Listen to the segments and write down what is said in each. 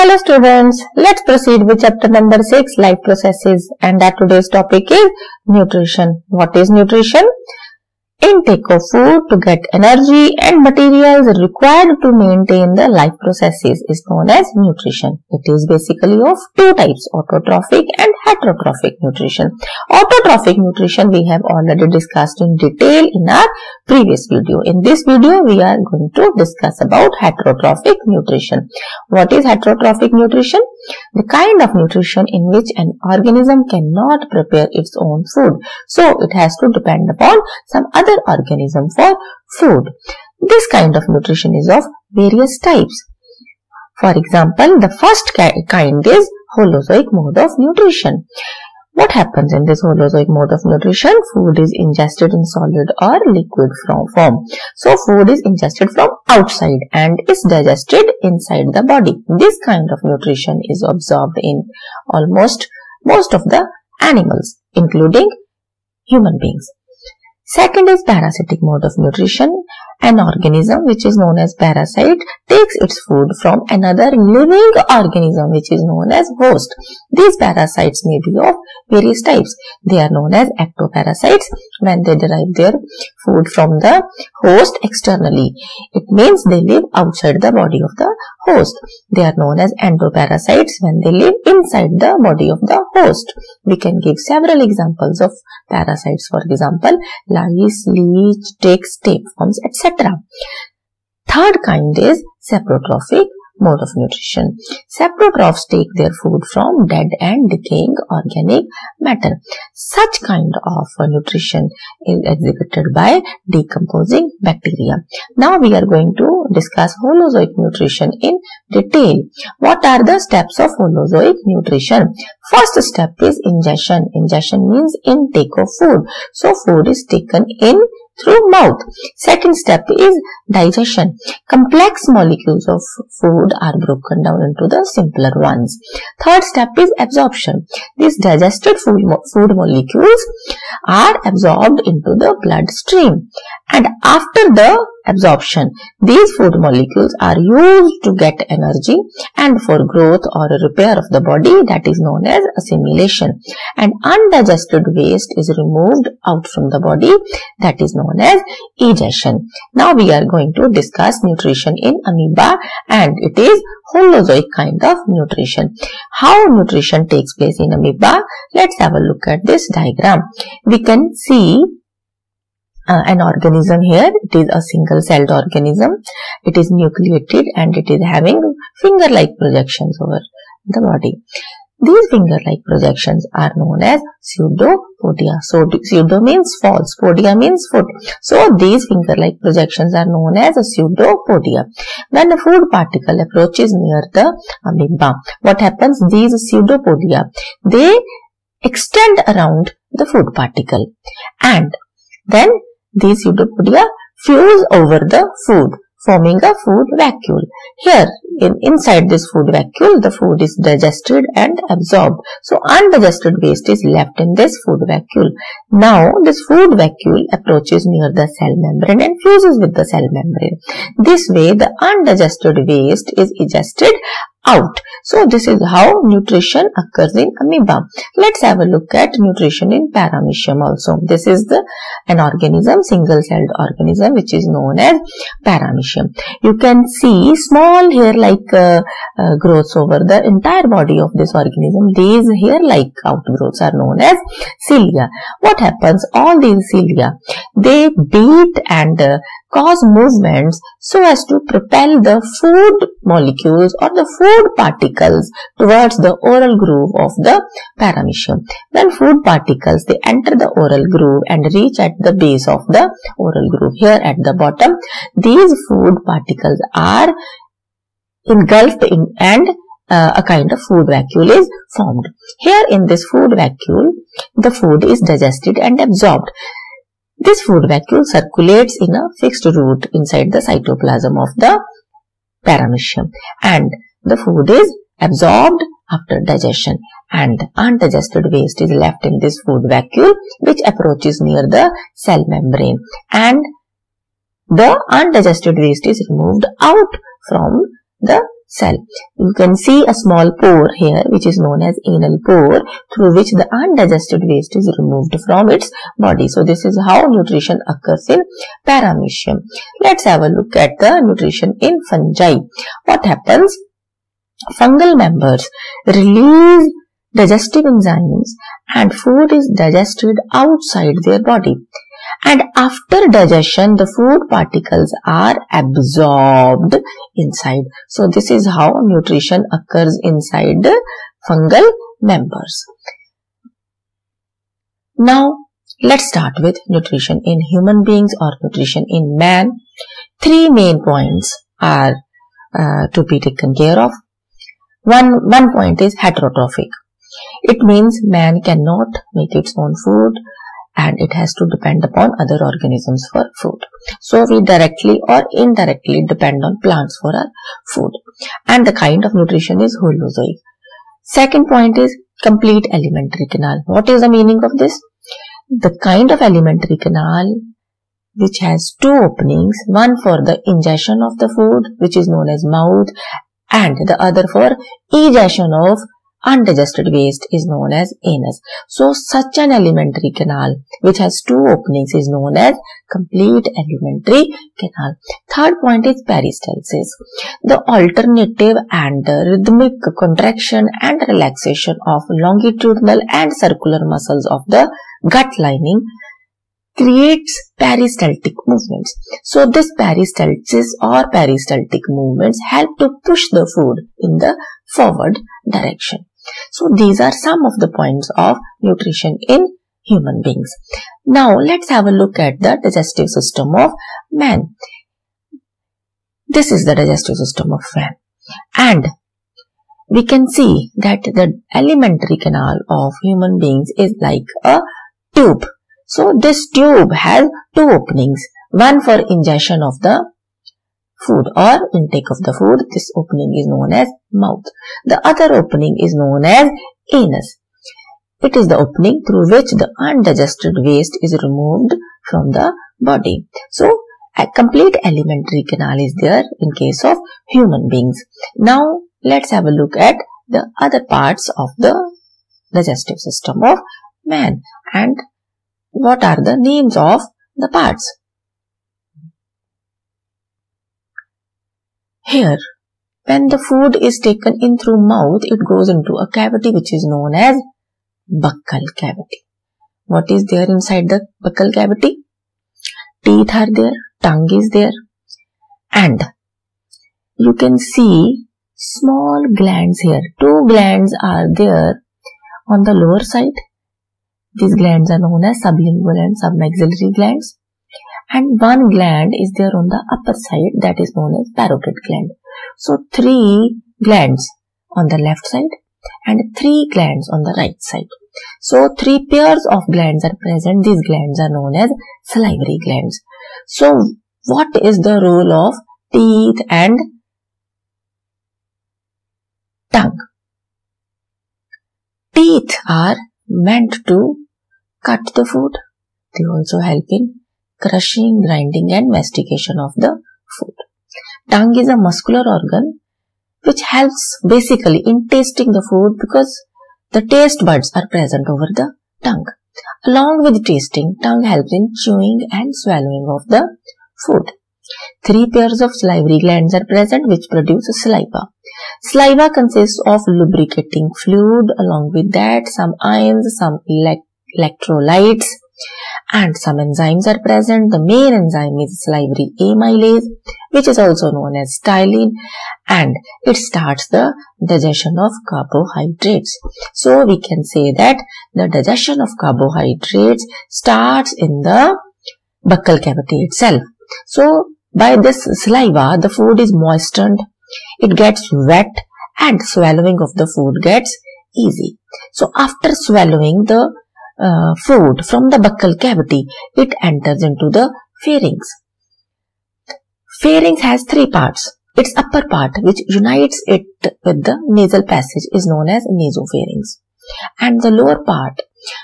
Hello students, let's proceed with chapter number 6 life processes and that today's topic is nutrition. What is nutrition? Intake of food to get energy and materials required to maintain the life processes is known as nutrition. It is basically of two types, autotrophic and heterotrophic nutrition. Autotrophic nutrition we have already discussed in detail in our previous video. In this video, we are going to discuss about heterotrophic nutrition. What is heterotrophic nutrition? The kind of nutrition in which an organism cannot prepare its own food. So, it has to depend upon some other organism for food. This kind of nutrition is of various types. For example, the first kind is Holozoic mode of nutrition. What happens in this Holozoic mode of nutrition? Food is ingested in solid or liquid form. So food is ingested from outside and is digested inside the body. This kind of nutrition is absorbed in almost most of the animals including human beings. Second is parasitic mode of nutrition. An organism which is known as parasite takes its food from another living organism which is known as host. These parasites may be of various types. They are known as ectoparasites when they derive their food from the host externally. It means they live outside the body of the host. They are known as endoparasites when they live inside the body of the host. We can give several examples of parasites. For example, lice, leech, ticks, tapeworms, etc. Third kind is saprotrophic mode of nutrition. Saprotrophs take their food from dead and decaying organic matter. Such kind of nutrition is exhibited by decomposing bacteria. Now we are going to discuss Holozoic nutrition in detail. What are the steps of Holozoic nutrition? First step is ingestion. Ingestion means intake of food. So food is taken in through mouth. Second step is digestion. Complex molecules of food are broken down into the simpler ones. Third step is absorption. These digested food, food molecules are absorbed into the bloodstream. And after the absorption, these food molecules are used to get energy and for growth or repair of the body that is known as assimilation. And undigested waste is removed out from the body that is known as egestion. Now we are going to discuss nutrition in amoeba and it is holozoic kind of nutrition. How nutrition takes place in amoeba? Let's have a look at this diagram. We can see uh, an organism here. It is a single celled organism. It is nucleated and it is having finger like projections over the body. These finger-like projections are known as pseudopodia. So, pseudo means false, podia means foot. So, these finger-like projections are known as pseudopodia. When a food particle approaches near the amoeba, what happens? These pseudopodia, they extend around the food particle and then these pseudopodia fuse over the food forming a food vacuole. Here, in, inside this food vacuole, the food is digested and absorbed. So, undigested waste is left in this food vacuole. Now, this food vacuole approaches near the cell membrane and fuses with the cell membrane. This way, the undigested waste is digested out. So this is how nutrition occurs in amoeba. Let's have a look at nutrition in paramecium also. This is the an organism, single-celled organism which is known as paramecium. You can see small hair-like uh, uh, growths over the entire body of this organism. These hair-like outgrowths are known as cilia. What happens? All these cilia, they beat and uh, cause movements so as to propel the food molecules or the food particles towards the oral groove of the paramecium. When food particles they enter the oral groove and reach at the base of the oral groove here at the bottom, these food particles are engulfed in and uh, a kind of food vacuole is formed. Here in this food vacuole, the food is digested and absorbed. This food vacuole circulates in a fixed route inside the cytoplasm of the paramecium. And the food is absorbed after digestion. And undigested waste is left in this food vacuole which approaches near the cell membrane. And the undigested waste is removed out from the cell. You can see a small pore here which is known as anal pore through which the undigested waste is removed from its body. So this is how nutrition occurs in paramecium. Let's have a look at the nutrition in fungi. What happens? Fungal members release digestive enzymes and food is digested outside their body and after digestion the food particles are absorbed inside. So this is how nutrition occurs inside the fungal members. Now let's start with nutrition in human beings or nutrition in man. Three main points are uh, to be taken care of. One, one point is heterotrophic. It means man cannot make its own food and it has to depend upon other organisms for food. So we directly or indirectly depend on plants for our food. And the kind of nutrition is holozoic. Second point is complete alimentary canal. What is the meaning of this? The kind of alimentary canal which has two openings, one for the ingestion of the food which is known as mouth and the other for egestion of undigested waste is known as anus. So such an alimentary canal which has two openings is known as complete alimentary canal. Third point is peristalsis. The alternative and rhythmic contraction and relaxation of longitudinal and circular muscles of the gut lining creates peristaltic movements. So this peristalsis or peristaltic movements help to push the food in the forward direction. So these are some of the points of nutrition in human beings. Now let's have a look at the digestive system of man. This is the digestive system of man and we can see that the alimentary canal of human beings is like a tube. So this tube has two openings, one for ingestion of the food or intake of the food. This opening is known as mouth. The other opening is known as anus. It is the opening through which the undigested waste is removed from the body. So, a complete alimentary canal is there in case of human beings. Now, let's have a look at the other parts of the digestive system of man and what are the names of the parts. Here, when the food is taken in through mouth, it goes into a cavity which is known as buccal cavity. What is there inside the buccal cavity? Teeth are there, tongue is there, and you can see small glands here. Two glands are there on the lower side. These glands are known as sublingual and submaxillary glands and one gland is there on the upper side that is known as parotid gland. So three glands on the left side and three glands on the right side. So three pairs of glands are present. These glands are known as salivary glands. So what is the role of teeth and tongue? Teeth are meant to cut the food. They also help in crushing, grinding and mastication of the food. Tongue is a muscular organ which helps basically in tasting the food because the taste buds are present over the tongue. Along with tasting, tongue helps in chewing and swallowing of the food. Three pairs of salivary glands are present which produce saliva. Saliva consists of lubricating fluid along with that some ions, some electrolytes, and some enzymes are present. The main enzyme is salivary amylase which is also known as ptyalin and it starts the digestion of carbohydrates. So we can say that the digestion of carbohydrates starts in the buccal cavity itself. So by this saliva the food is moistened, it gets wet and swallowing of the food gets easy. So after swallowing the uh, food from the buccal cavity, it enters into the pharynx. Pharynx has three parts. Its upper part, which unites it with the nasal passage, is known as nasopharynx. And the lower part,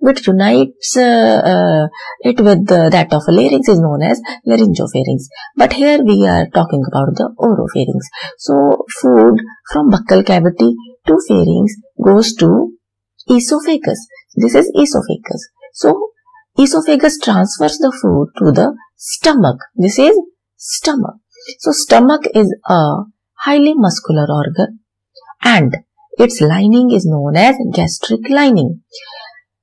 which unites uh, uh, it with that of larynx is known as laryngopharynx. But here we are talking about the oropharynx. So food from buccal cavity to pharynx goes to esophagus. This is esophagus. So esophagus transfers the food to the stomach. This is stomach. So stomach is a highly muscular organ and its lining is known as gastric lining.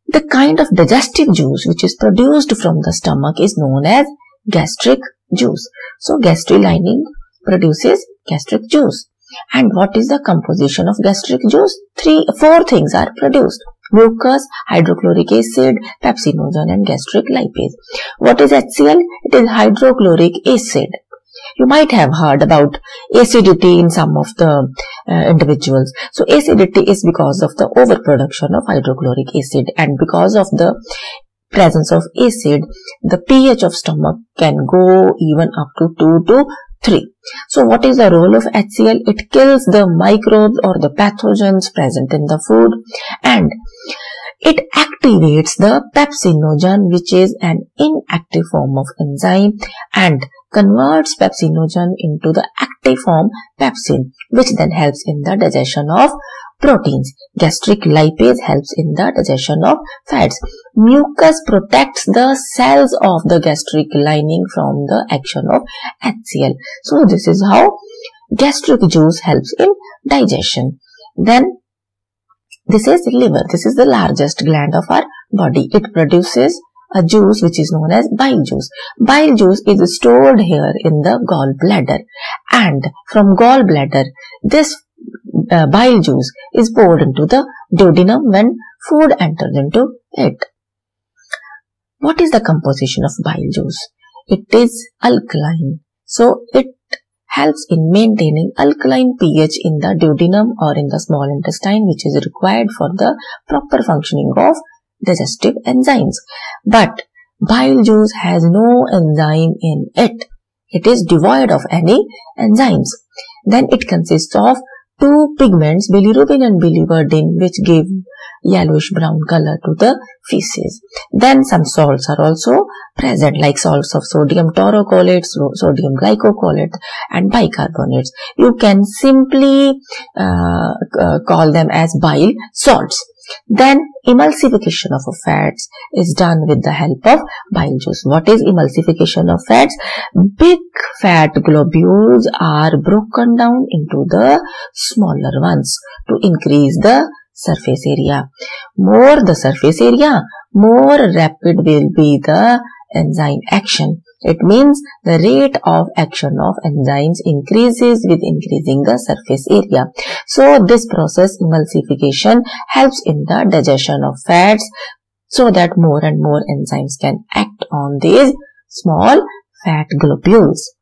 The kind of digestive juice which is produced from the stomach is known as gastric juice. So gastric lining produces gastric juice. And what is the composition of gastric juice? Three, four things are produced. Mucus, hydrochloric acid, pepsinogen and gastric lipase. What is HCl? It is hydrochloric acid. You might have heard about acidity in some of the uh, individuals. So acidity is because of the overproduction of hydrochloric acid and because of the presence of acid, the pH of stomach can go even up to 2 to 3. So what is the role of HCl? It kills the microbes or the pathogens present in the food and it activates the pepsinogen which is an inactive form of enzyme and converts pepsinogen into the active form pepsin which then helps in the digestion of proteins. Gastric lipase helps in the digestion of fats. Mucus protects the cells of the gastric lining from the action of HCl. So this is how gastric juice helps in digestion. Then this is liver. This is the largest gland of our body. It produces a juice which is known as bile juice. Bile juice is stored here in the gallbladder and from gallbladder this uh, bile juice is poured into the duodenum when food enters into it. What is the composition of bile juice? It is alkaline. So it helps in maintaining alkaline pH in the duodenum or in the small intestine which is required for the proper functioning of digestive enzymes. But bile juice has no enzyme in it. It is devoid of any enzymes. Then it consists of two pigments bilirubin and biliverdin which give yellowish brown color to the feces. Then some salts are also present like salts of sodium taurocholate, sodium glycocholate and bicarbonates. You can simply uh, uh, call them as bile salts. Then emulsification of fats is done with the help of bile juice. What is emulsification of fats? Big fat globules are broken down into the smaller ones to increase the surface area. More the surface area, more rapid will be the enzyme action. It means the rate of action of enzymes increases with increasing the surface area. So this process emulsification helps in the digestion of fats so that more and more enzymes can act on these small fat globules.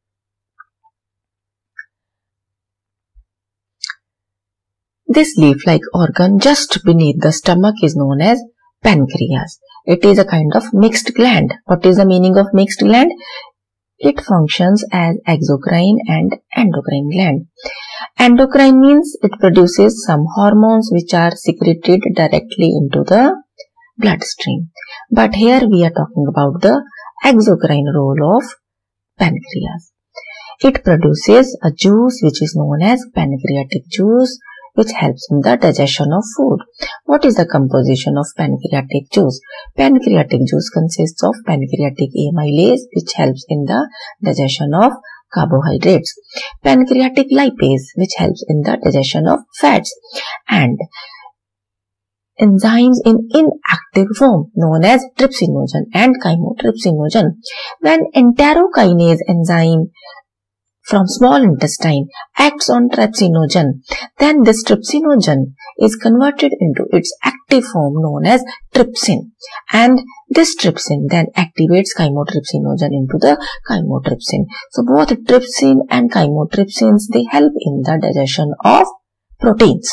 This leaf-like organ just beneath the stomach is known as pancreas. It is a kind of mixed gland. What is the meaning of mixed gland? It functions as exocrine and endocrine gland. Endocrine means it produces some hormones which are secreted directly into the bloodstream. But here we are talking about the exocrine role of pancreas. It produces a juice which is known as pancreatic juice which helps in the digestion of food. What is the composition of pancreatic juice? Pancreatic juice consists of pancreatic amylase which helps in the digestion of carbohydrates. Pancreatic lipase which helps in the digestion of fats and enzymes in inactive form known as trypsinogen and chymotrypsinogen. When enterokinase enzyme from small intestine acts on trypsinogen. Then this trypsinogen is converted into its active form known as trypsin. And this trypsin then activates chymotrypsinogen into the chymotrypsin. So both trypsin and chymotrypsins they help in the digestion of proteins.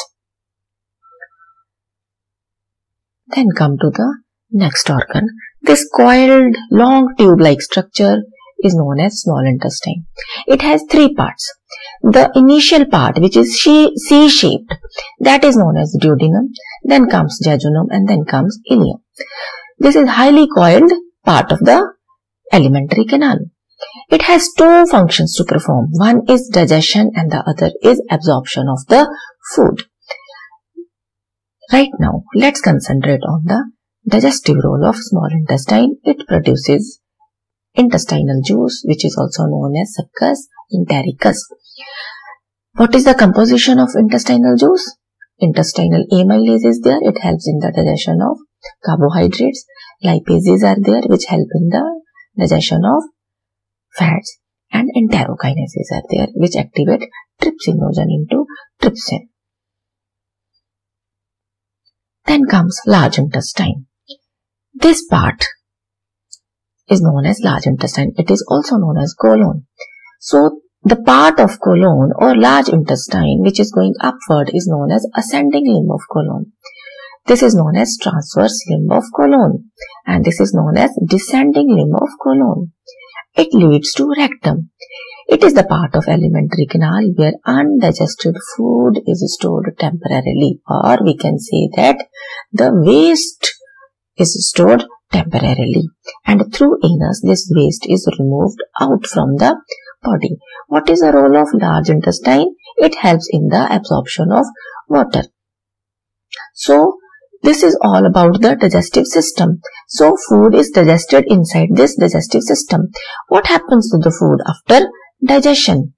Then come to the next organ. This coiled long tube-like structure is known as small intestine. It has three parts. The initial part which is C-shaped that is known as duodenum, then comes jejunum and then comes ileum. This is highly coiled part of the alimentary canal. It has two functions to perform. One is digestion and the other is absorption of the food. Right now, let's concentrate on the digestive role of small intestine. It produces intestinal juice which is also known as succus entericus. What is the composition of intestinal juice? Intestinal amylase is there. It helps in the digestion of carbohydrates. Lipases are there which help in the digestion of fats and enterokinases are there which activate trypsinogen into trypsin. Then comes large intestine. This part is known as large intestine. It is also known as colon. So the part of colon or large intestine which is going upward is known as ascending limb of colon. This is known as transverse limb of colon and this is known as descending limb of colon. It leads to rectum. It is the part of alimentary canal where undigested food is stored temporarily or we can say that the waste is stored temporarily and through anus this waste is removed out from the body. What is the role of large intestine? It helps in the absorption of water. So this is all about the digestive system. So food is digested inside this digestive system. What happens to the food after digestion?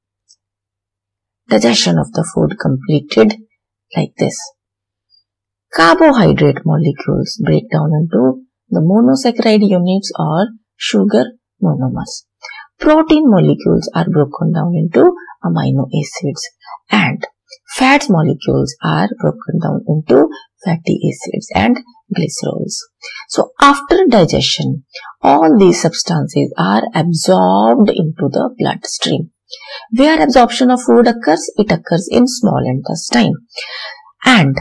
Digestion of the food completed like this. Carbohydrate molecules break down into the monosaccharide units are sugar monomers. Protein molecules are broken down into amino acids and fats molecules are broken down into fatty acids and glycerols. So after digestion, all these substances are absorbed into the bloodstream. Where absorption of food occurs? It occurs in small intestine. And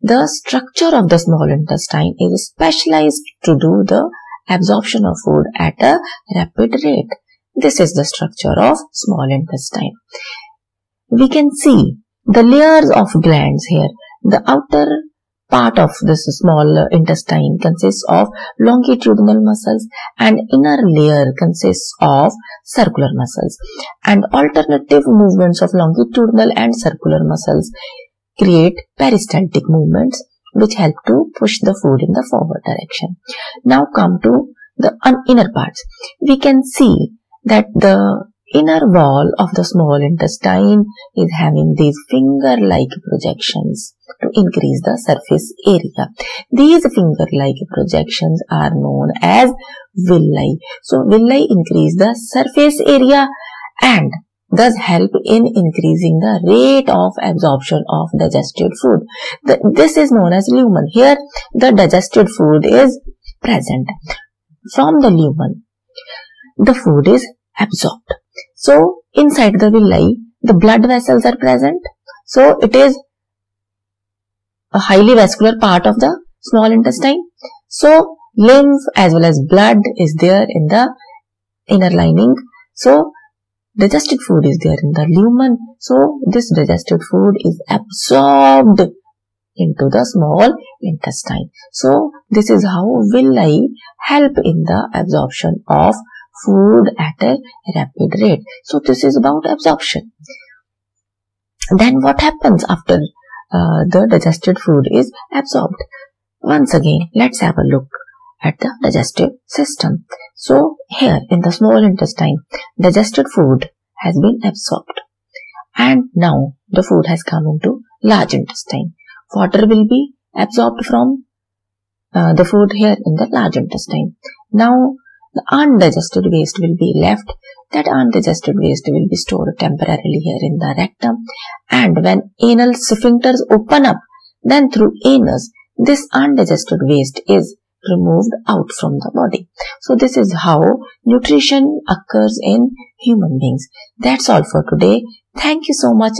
the structure of the small intestine is specialized to do the absorption of food at a rapid rate. This is the structure of small intestine. We can see the layers of glands here. The outer part of this small intestine consists of longitudinal muscles and inner layer consists of circular muscles and alternative movements of longitudinal and circular muscles create peristaltic movements which help to push the food in the forward direction. Now come to the inner parts. We can see that the inner wall of the small intestine is having these finger-like projections to increase the surface area. These finger-like projections are known as villi. So villi increase the surface area and thus help in increasing the rate of absorption of digested food. The, this is known as lumen. Here the digested food is present. From the lumen, the food is absorbed. So inside the villi, the blood vessels are present. So it is a highly vascular part of the small intestine. So lymph as well as blood is there in the inner lining. So digested food is there in the lumen. So this digested food is absorbed into the small intestine. So this is how villi help in the absorption of food at a rapid rate. So this is about absorption. Then what happens after uh, the digested food is absorbed? Once again, let's have a look at the digestive system. So here in the small intestine, digested food has been absorbed. And now the food has come into large intestine. Water will be absorbed from uh, the food here in the large intestine. Now the undigested waste will be left. That undigested waste will be stored temporarily here in the rectum. And when anal sphincters open up, then through anus, this undigested waste is removed out from the body. So this is how nutrition occurs in human beings. That's all for today. Thank you so much.